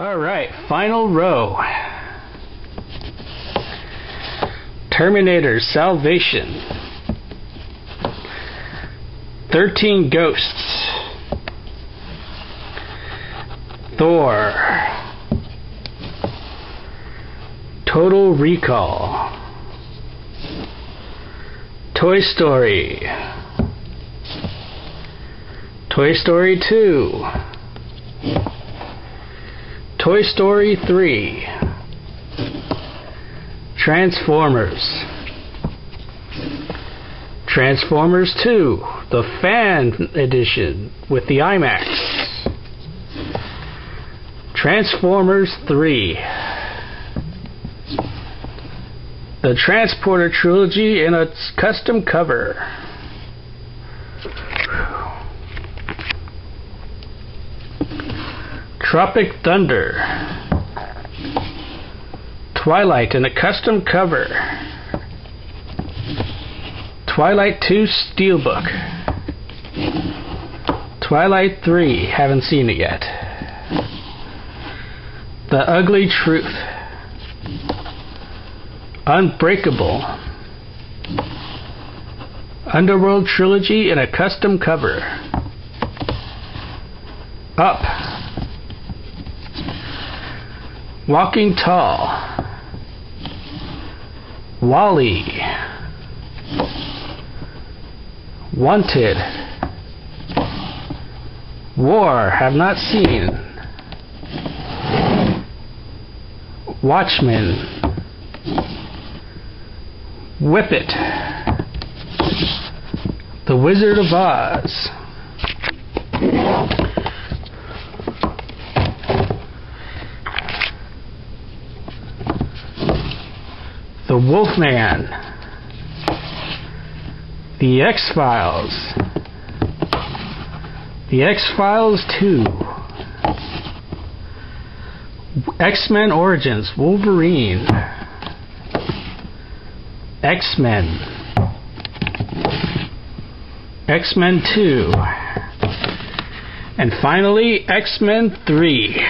All right, final row. Terminator Salvation. 13 Ghosts. Thor. Total Recall. Toy Story. Toy Story 2. Toy Story 3. Transformers. Transformers 2, the fan edition with the IMAX. Transformers 3. The Transporter trilogy in a custom cover. Tropic Thunder. Twilight in a custom cover. Twilight 2 Steelbook. Twilight 3, haven't seen it yet. The Ugly Truth. Unbreakable. Underworld Trilogy in a custom cover. Up. Walking Tall. WALL-E. Wanted. War, have not seen. Watchmen. Whip It. The Wizard of Oz. The Wolfman. The X Files. The X Files 2. X Men Origins Wolverine. X Men. X Men 2. And finally, X Men 3.